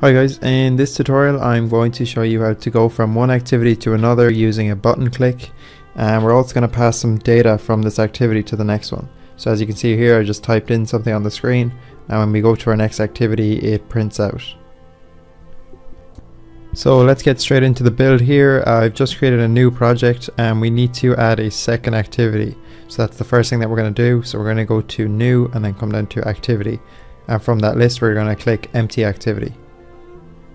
Hi guys, in this tutorial I'm going to show you how to go from one activity to another using a button click and we're also going to pass some data from this activity to the next one. So as you can see here I just typed in something on the screen and when we go to our next activity it prints out. So let's get straight into the build here. I've just created a new project and we need to add a second activity. So that's the first thing that we're going to do. So we're going to go to new and then come down to activity and from that list we're going to click empty activity.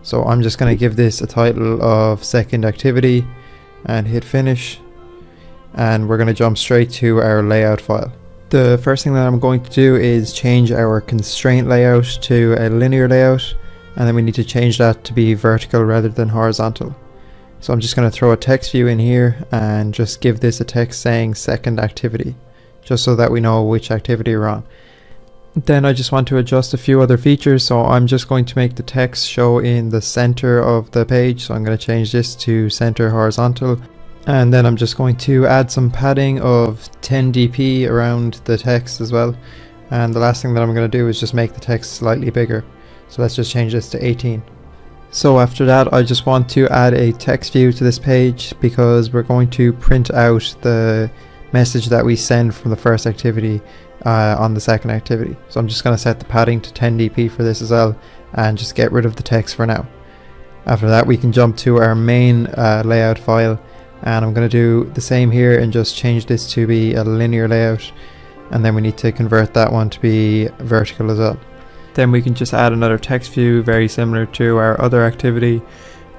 So I'm just going to give this a title of second activity and hit finish and we're going to jump straight to our layout file. The first thing that I'm going to do is change our constraint layout to a linear layout and then we need to change that to be vertical rather than horizontal. So I'm just going to throw a text view in here and just give this a text saying second activity just so that we know which activity we're on. Then I just want to adjust a few other features. So I'm just going to make the text show in the center of the page. So I'm going to change this to center horizontal. And then I'm just going to add some padding of 10 dp around the text as well. And the last thing that I'm going to do is just make the text slightly bigger. So let's just change this to 18 so after that I just want to add a text view to this page because we're going to print out the message that we send from the first activity uh, on the second activity. So I'm just going to set the padding to 10 dp for this as well and just get rid of the text for now. After that we can jump to our main uh, layout file and I'm going to do the same here and just change this to be a linear layout and then we need to convert that one to be vertical as well. Then we can just add another text view very similar to our other activity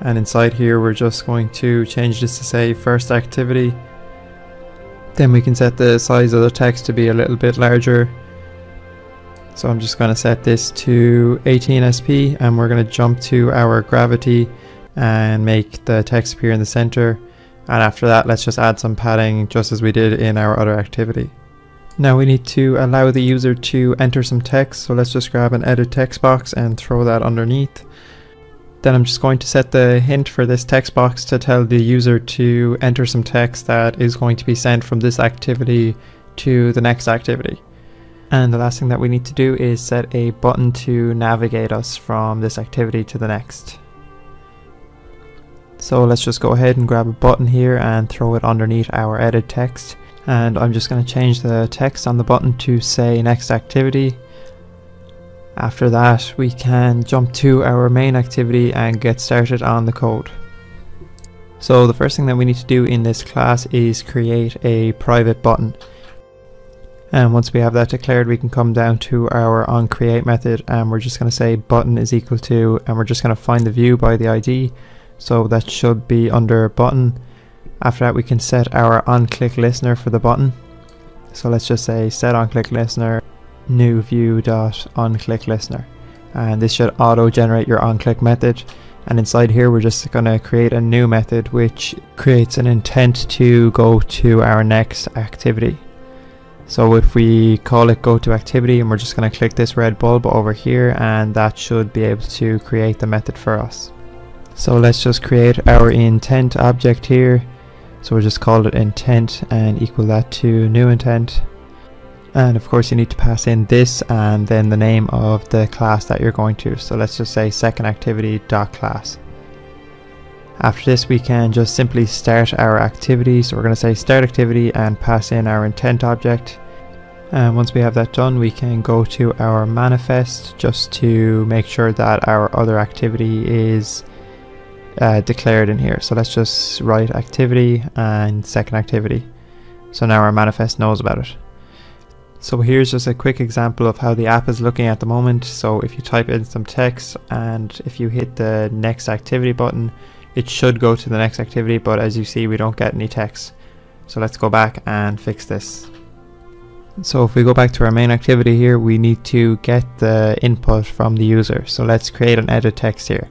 and inside here we're just going to change this to say first activity then we can set the size of the text to be a little bit larger. So I'm just going to set this to 18 SP and we're going to jump to our gravity and make the text appear in the center. And after that, let's just add some padding just as we did in our other activity. Now we need to allow the user to enter some text. So let's just grab an edit text box and throw that underneath. Then I'm just going to set the hint for this text box to tell the user to enter some text that is going to be sent from this activity to the next activity. And the last thing that we need to do is set a button to navigate us from this activity to the next. So let's just go ahead and grab a button here and throw it underneath our edit text. And I'm just going to change the text on the button to say next activity after that, we can jump to our main activity and get started on the code. So the first thing that we need to do in this class is create a private button. And once we have that declared, we can come down to our onCreate method and we're just going to say button is equal to, and we're just going to find the view by the ID. So that should be under button. After that, we can set our onClick listener for the button. So let's just say set onClick listener new view dot on listener. And this should auto generate your onClick method. And inside here we're just going to create a new method which creates an intent to go to our next activity. So if we call it go to activity and we're just going to click this red bulb over here and that should be able to create the method for us. So let's just create our intent object here. So we'll just call it intent and equal that to new intent and of course you need to pass in this and then the name of the class that you're going to. So let's just say second activity dot class after this we can just simply start our activity so we're going to say start activity and pass in our intent object. And once we have that done we can go to our manifest just to make sure that our other activity is uh, declared in here. So let's just write activity and second activity. So now our manifest knows about it so here's just a quick example of how the app is looking at the moment. So if you type in some text and if you hit the next activity button, it should go to the next activity, but as you see, we don't get any text. So let's go back and fix this. So if we go back to our main activity here, we need to get the input from the user. So let's create an edit text here.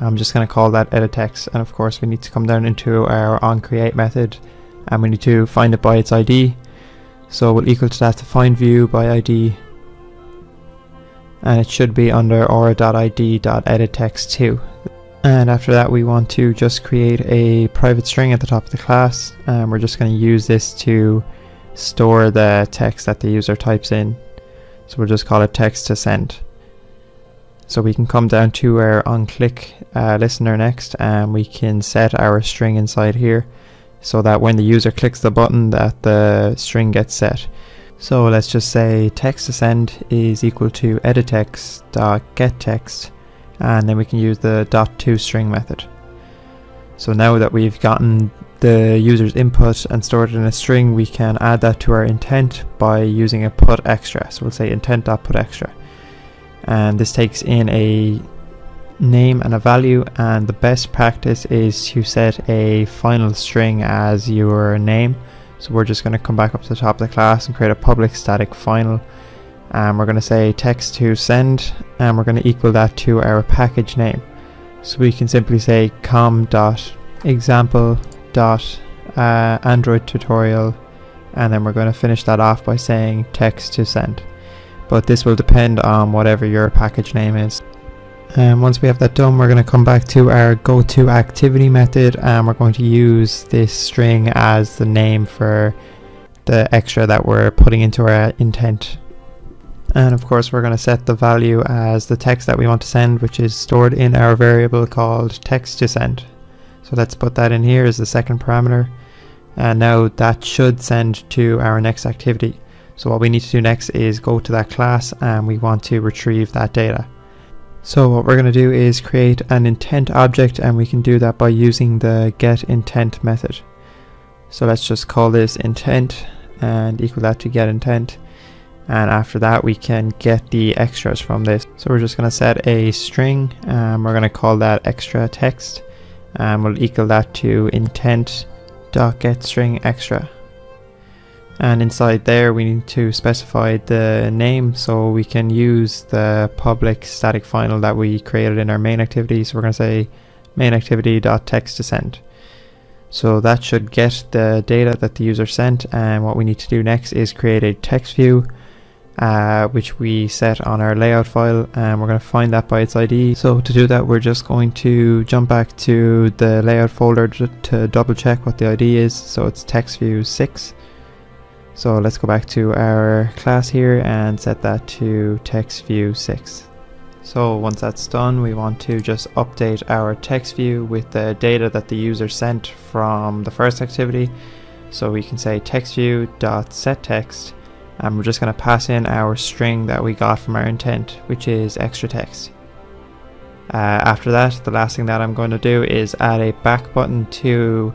I'm just going to call that edit text. And of course, we need to come down into our onCreate method and we need to find it by its ID. So we'll equal to that to find view by ID and it should be under R.id.editText2 and after that we want to just create a private string at the top of the class. And we're just going to use this to store the text that the user types in. So we'll just call it text to send. So we can come down to our onClick uh, listener next and we can set our string inside here so that when the user clicks the button that the string gets set. So let's just say text to send is equal to editText dot get text and then we can use the dot to string method. So now that we've gotten the user's input and stored it in a string, we can add that to our intent by using a put extra. So we'll say intent.put extra. And this takes in a name and a value and the best practice is to set a final string as your name. So we're just going to come back up to the top of the class and create a public static final and we're going to say text to send and we're going to equal that to our package name. So we can simply say com dot example dot uh, Android tutorial and then we're going to finish that off by saying text to send but this will depend on whatever your package name is and once we have that done we're going to come back to our go to activity method and we're going to use this string as the name for the extra that we're putting into our intent and of course we're going to set the value as the text that we want to send which is stored in our variable called text to send so let's put that in here as the second parameter. And now that should send to our next activity. So what we need to do next is go to that class and we want to retrieve that data. So what we're going to do is create an intent object and we can do that by using the get intent method. So let's just call this intent and equal that to get intent and after that we can get the extras from this. So we're just going to set a string and we're going to call that extra text and we'll equal that to intent dot get string extra and inside there we need to specify the name so we can use the public static final that we created in our main activity so we're going to say main activity dot text to send so that should get the data that the user sent and what we need to do next is create a text view uh, which we set on our layout file and we're going to find that by its ID. So to do that we're just going to jump back to the layout folder to double check what the ID is. So it's TextView 6. So let's go back to our class here and set that to TextView 6. So once that's done we want to just update our text view with the data that the user sent from the first activity. So we can say textView.setText and we're just going to pass in our string that we got from our intent which is extra text. Uh, after that the last thing that I'm going to do is add a back button to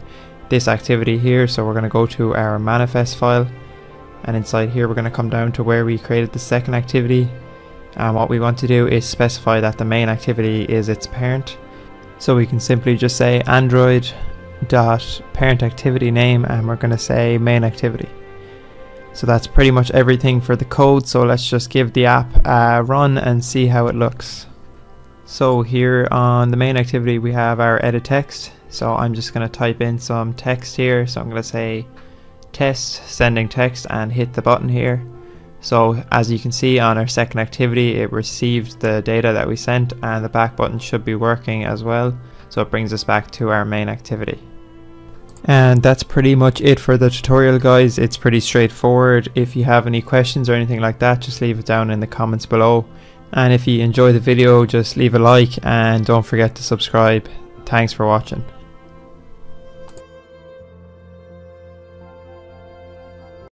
this activity here so we're going to go to our manifest file and inside here we're going to come down to where we created the second activity and what we want to do is specify that the main activity is its parent so we can simply just say android dot parent activity name and we're going to say main activity so that's pretty much everything for the code. So let's just give the app a run and see how it looks. So here on the main activity we have our edit text. So I'm just going to type in some text here. So I'm going to say test sending text and hit the button here. So as you can see on our second activity it received the data that we sent and the back button should be working as well. So it brings us back to our main activity. And that's pretty much it for the tutorial guys. It's pretty straightforward. If you have any questions or anything like that, just leave it down in the comments below. And if you enjoy the video, just leave a like and don't forget to subscribe. Thanks for watching.